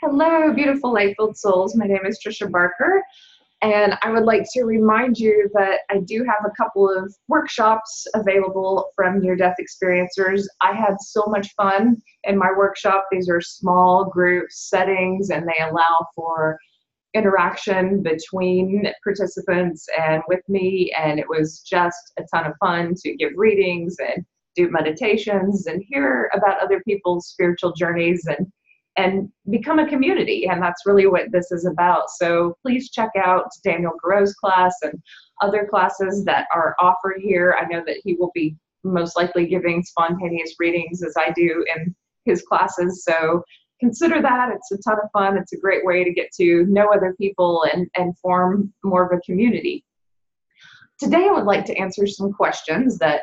Hello, beautiful light filled souls. My name is Tricia Barker, and I would like to remind you that I do have a couple of workshops available from near death experiencers. I had so much fun in my workshop. These are small group settings, and they allow for interaction between participants and with me, and it was just a ton of fun to give readings and do meditations and hear about other people's spiritual journeys and and become a community. And that's really what this is about. So please check out Daniel Garreau's class and other classes that are offered here. I know that he will be most likely giving spontaneous readings as I do in his classes. So consider that. It's a ton of fun. It's a great way to get to know other people and, and form more of a community. Today, I would like to answer some questions that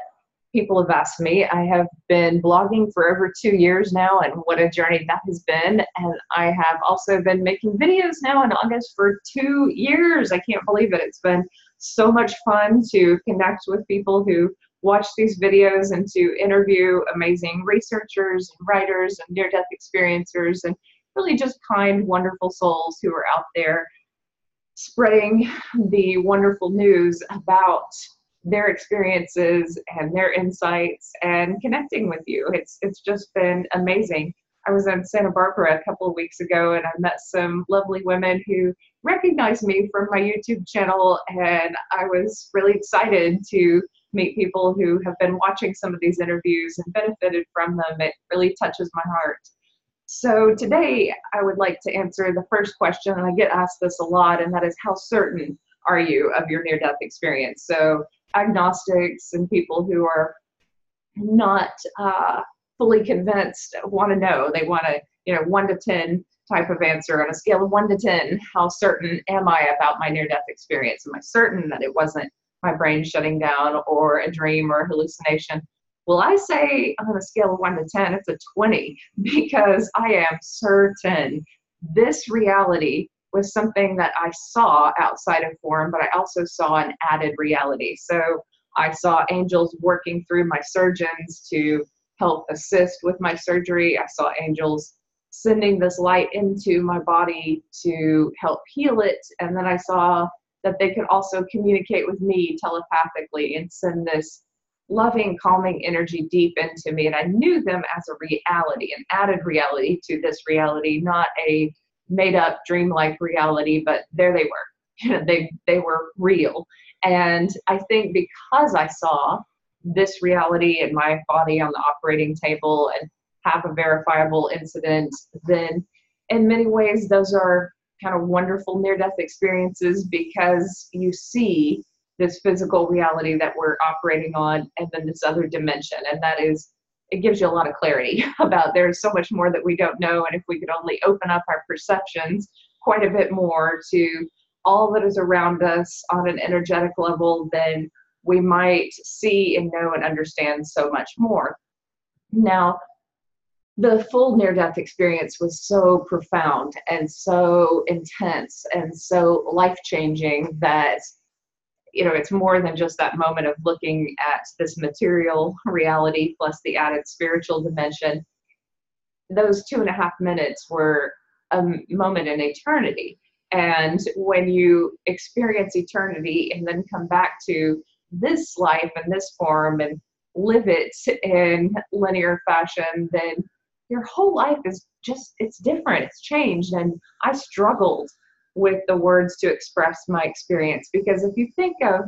people have asked me. I have been blogging for over two years now, and what a journey that has been. And I have also been making videos now in August for two years. I can't believe it. It's been so much fun to connect with people who watch these videos and to interview amazing researchers and writers and near death experiencers and really just kind, wonderful souls who are out there spreading the wonderful news about their experiences and their insights and connecting with you. It's it's just been amazing. I was in Santa Barbara a couple of weeks ago and I met some lovely women who recognized me from my YouTube channel and I was really excited to meet people who have been watching some of these interviews and benefited from them. It really touches my heart. So today I would like to answer the first question and I get asked this a lot and that is how certain are you of your near death experience? So agnostics and people who are not uh, fully convinced want to know. They want to, you know, one to 10 type of answer on a scale of one to 10. How certain am I about my near death experience? Am I certain that it wasn't my brain shutting down or a dream or a hallucination? Well, I say on a scale of one to 10, it's a 20 because I am certain this reality was something that I saw outside of form, but I also saw an added reality. So I saw angels working through my surgeons to help assist with my surgery. I saw angels sending this light into my body to help heal it. And then I saw that they could also communicate with me telepathically and send this loving, calming energy deep into me. And I knew them as a reality, an added reality to this reality, not a made up dreamlike reality, but there they were. they they were real. And I think because I saw this reality in my body on the operating table and have a verifiable incident, then in many ways those are kind of wonderful near death experiences because you see this physical reality that we're operating on and then this other dimension and that is it gives you a lot of clarity about there's so much more that we don't know and if we could only open up our perceptions quite a bit more to all that is around us on an energetic level then we might see and know and understand so much more. Now the full near death experience was so profound and so intense and so life changing that you know, it's more than just that moment of looking at this material reality plus the added spiritual dimension. Those two and a half minutes were a moment in eternity. And when you experience eternity and then come back to this life and this form and live it in linear fashion, then your whole life is just, it's different, it's changed. And I struggled with the words to express my experience. Because if you think of,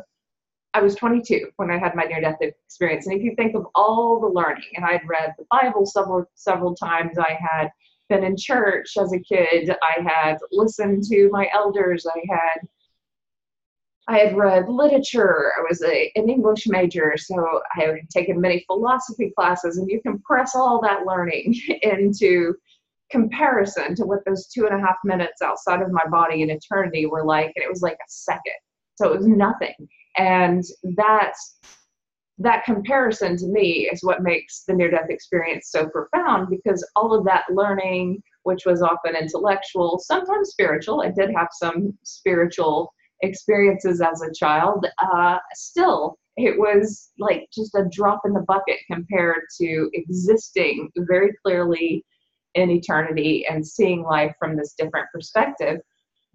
I was 22 when I had my near death experience, and if you think of all the learning, and I'd read the Bible several several times, I had been in church as a kid, I had listened to my elders, I had I had read literature. I was a, an English major, so I had taken many philosophy classes, and you compress all that learning into comparison to what those two and a half minutes outside of my body in eternity were like and it was like a second. So it was nothing. And that that comparison to me is what makes the near death experience so profound because all of that learning which was often intellectual sometimes spiritual i did have some spiritual experiences as a child uh, still it was like just a drop in the bucket compared to existing very clearly in eternity and seeing life from this different perspective.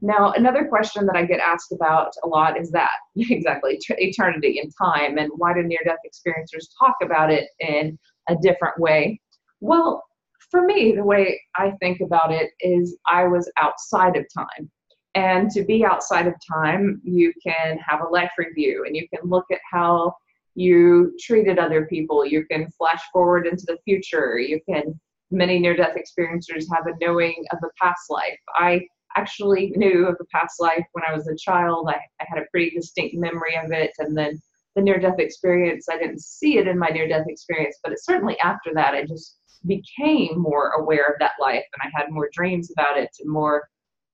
Now, another question that I get asked about a lot is that exactly eternity and time, and why do near death experiencers talk about it in a different way? Well, for me, the way I think about it is I was outside of time. And to be outside of time, you can have a life review and you can look at how you treated other people. You can flash forward into the future. You can, many near death experiencers have a knowing of a past life. I actually knew of a past life when I was a child. I, I had a pretty distinct memory of it. And then the near death experience, I didn't see it in my near death experience, but it certainly after that, I just became more aware of that life and I had more dreams about it and more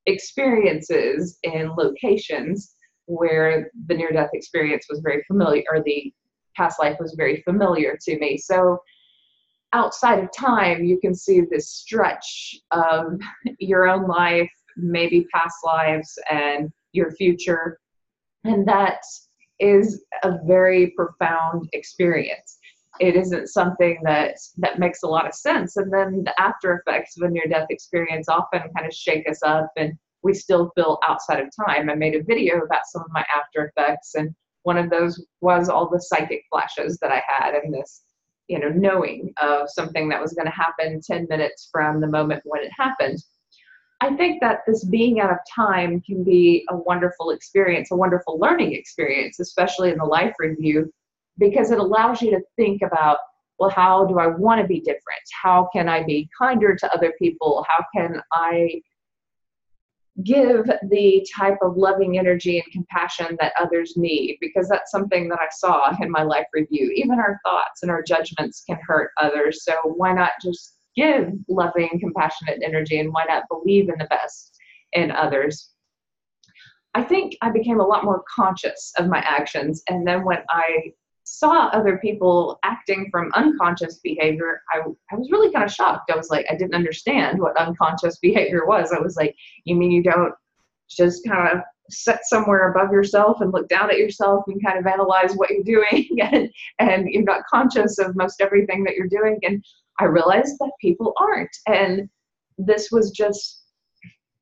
experiences in locations where the near death experience was very familiar or the past life was very familiar to me. So outside of time, you can see this stretch of your own life, maybe past lives, and your future. And that is a very profound experience. It isn't something that that makes a lot of sense. And then the after effects of a near death experience often kind of shake us up and we still feel outside of time. I made a video about some of my after effects and one of those was all the psychic flashes that i had and this you know knowing of something that was going to happen 10 minutes from the moment when it happened. I think that this being out of time can be a wonderful experience a wonderful learning experience especially in the life review because it allows you to think about well how do i want to be different? How can i be kinder to other people? How can i give the type of loving energy and compassion that others need because that's something that i saw in my life review even our thoughts and our judgments can hurt others so why not just give loving compassionate energy and why not believe in the best in others I think I became a lot more conscious of my actions. And then when I saw other people acting from unconscious behavior, I, I was really kind of shocked. I was like, I didn't understand what unconscious behavior was. I was like, you mean you don't just kind of sit somewhere above yourself and look down at yourself and kind of analyze what you're doing and, and you're not conscious of most everything that you're doing. And I realized that people aren't. And this was just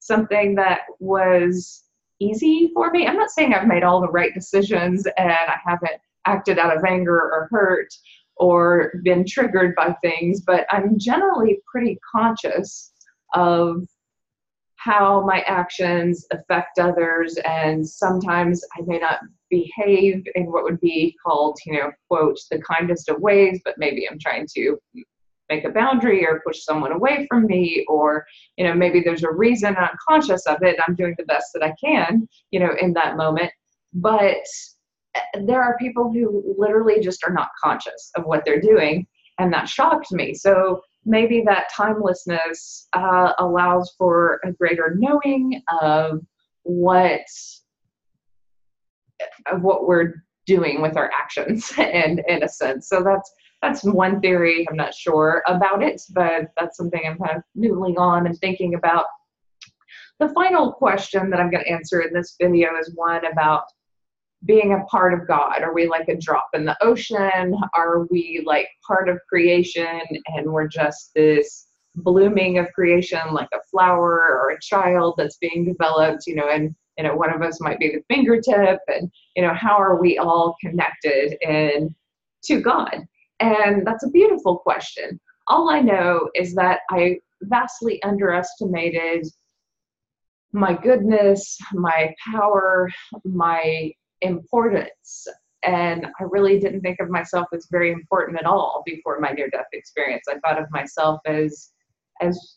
something that was easy for me. I'm not saying I've made all the right decisions and I haven't acted out of anger or hurt or been triggered by things, but I'm generally pretty conscious of how my actions affect others, and sometimes I may not behave in what would be called, you know, quote, the kindest of ways, but maybe I'm trying to make a boundary or push someone away from me, or, you know, maybe there's a reason I'm conscious of it. I'm doing the best that I can, you know, in that moment. But there are people who literally just are not conscious of what they're doing, and that shocked me. So maybe that timelessness uh, allows for a greater knowing of what of what we're doing with our actions and in a sense. So that's that's one theory. I'm not sure about it but that's something i'm kind of noodling on and thinking about. The final question that i'm going to answer in this video is one about being a part of God? Are we like a drop in the ocean? Are we like part of creation and we're just this blooming of creation like a flower or a child that's being developed, you know, and you know, one of us might be the fingertip and you know, how are we all connected in to God? And that's a beautiful question. All I know is that I vastly underestimated my goodness, my power, my importance. And I really didn't think of myself as very important at all before my near death experience. I thought of myself as as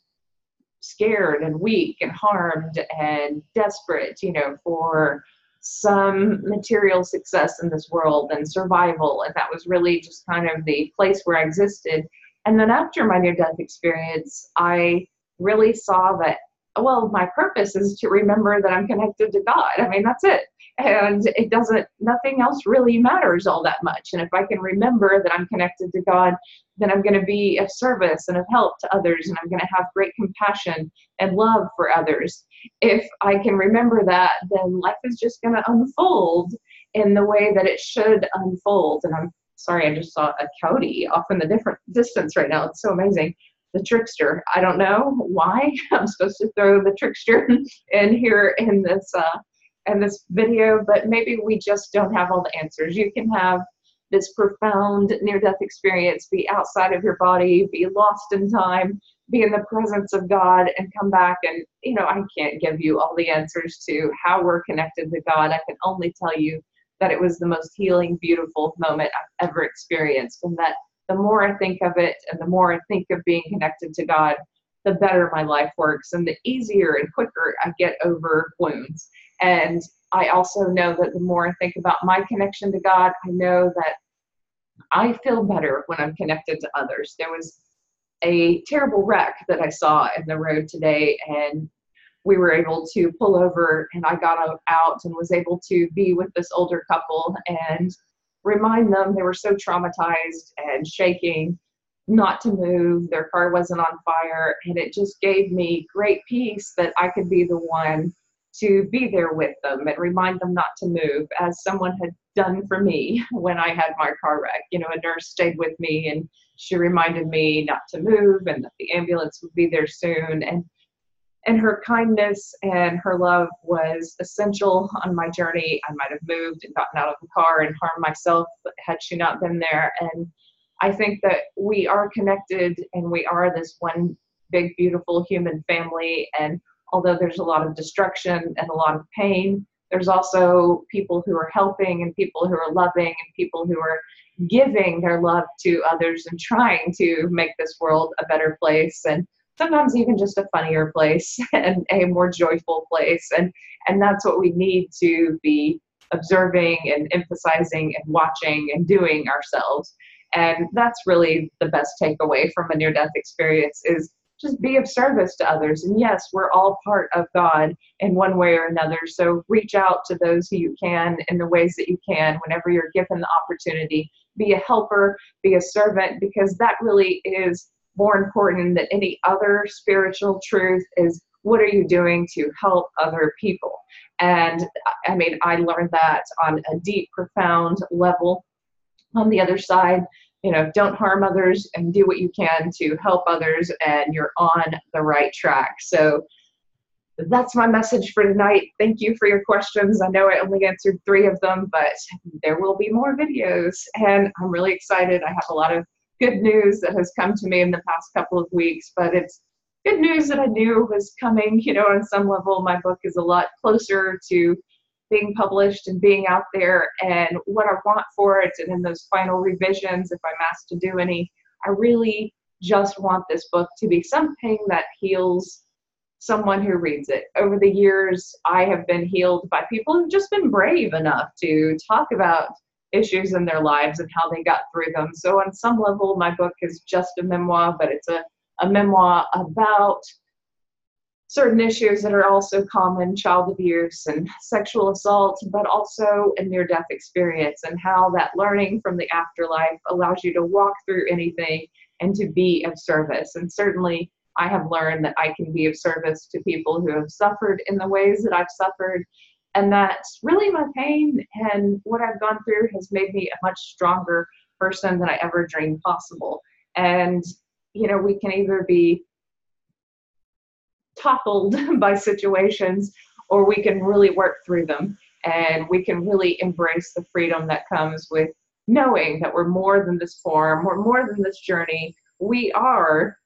scared and weak and harmed and desperate, you know, for some material success in this world and survival. And that was really just kind of the place where I existed. And then after my near death experience, I really saw that, well, my purpose is to remember that I'm connected to God. I mean, that's it. And it doesn't nothing else really matters all that much. And if i can remember that i'm connected to god then i'm going to be of service and of help to others and i'm going to have great compassion and love for others. If i can remember that then life is just going to unfold in the way that it should unfold. And i'm sorry i just saw a coyote off in the different distance right now. It's so amazing the trickster. I don't know why I'm supposed to throw the trickster in here in this uh, in this video, but maybe we just don't have all the answers. You can have this profound near-death experience, be outside of your body, be lost in time, be in the presence of God, and come back. And you know, I can't give you all the answers to how we're connected to God. I can only tell you that it was the most healing, beautiful moment I've ever experienced, and that the more I think of it and the more I think of being connected to God, the better my life works and the easier and quicker I get over wounds. And I also know that the more I think about my connection to God, I know that I feel better when I'm connected to others. There was a terrible wreck that I saw in the road today, and we were able to pull over, and I got out and was able to be with this older couple and remind them they were so traumatized and shaking not to move. Their car wasn't on fire. And it just gave me great peace that I could be the one to be there with them and remind them not to move, as someone had done for me when I had my car wreck. You know, a nurse stayed with me and she reminded me not to move and that the ambulance would be there soon. And and her kindness and her love was essential on my journey. I might have moved and gotten out of the car and harmed myself had she not been there. And I think that we are connected and we are this one big, beautiful human family. And although there's a lot of destruction and a lot of pain, there's also people who are helping and people who are loving and people who are giving their love to others and trying to make this world a better place. And sometimes even just a funnier place and a more joyful place. And and that's what we need to be observing and emphasizing and watching and doing ourselves. And that's really the best takeaway from a near death experience is just be of service to others. And yes we're all part of god in one way or another. So reach out to those who you can in the ways that you can whenever you're given the opportunity. Be a helper be a servant because that really is more important than any other spiritual truth is what are you doing to help other people? And I mean, I learned that on a deep, profound level. On the other side, you know, don't harm others and do what you can to help others, and you're on the right track. So that's my message for tonight. Thank you for your questions. I know I only answered three of them, but there will be more videos, and I'm really excited. I have a lot of good news that has come to me in the past couple of weeks, but it's good news that I knew was coming. You know, on some level, my book is a lot closer to being published and being out there and what I want for it. And in those final revisions, if I'm asked to do any, I really just want this book to be something that heals someone who reads it. Over the years, I have been healed by people who've just been brave enough to talk about issues in their lives and how they got through them. So, on some level, my book is just a memoir, but it's a, a memoir about certain issues that are also common child abuse and sexual assault, but also a near death experience and how that learning from the afterlife allows you to walk through anything and to be of service. And certainly, I have learned that I can be of service to people who have suffered in the ways that I've suffered and that's really my pain and what I've gone through has made me a much stronger person than I ever dreamed possible. And, you know, we can either be toppled by situations or we can really work through them and we can really embrace the freedom that comes with knowing that we're more than this form, we're more than this journey. We are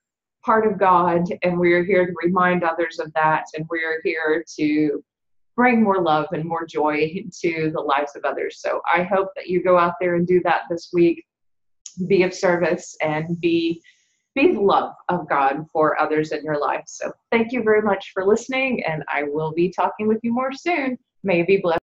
part of God and we're here to remind others of that and we're here to bring more love and more joy to the lives of others. So I hope that you go out there and do that this week. Be of service and be be the love of God for others in your life. So thank you very much for listening, and I will be talking with you more soon. May be blessed.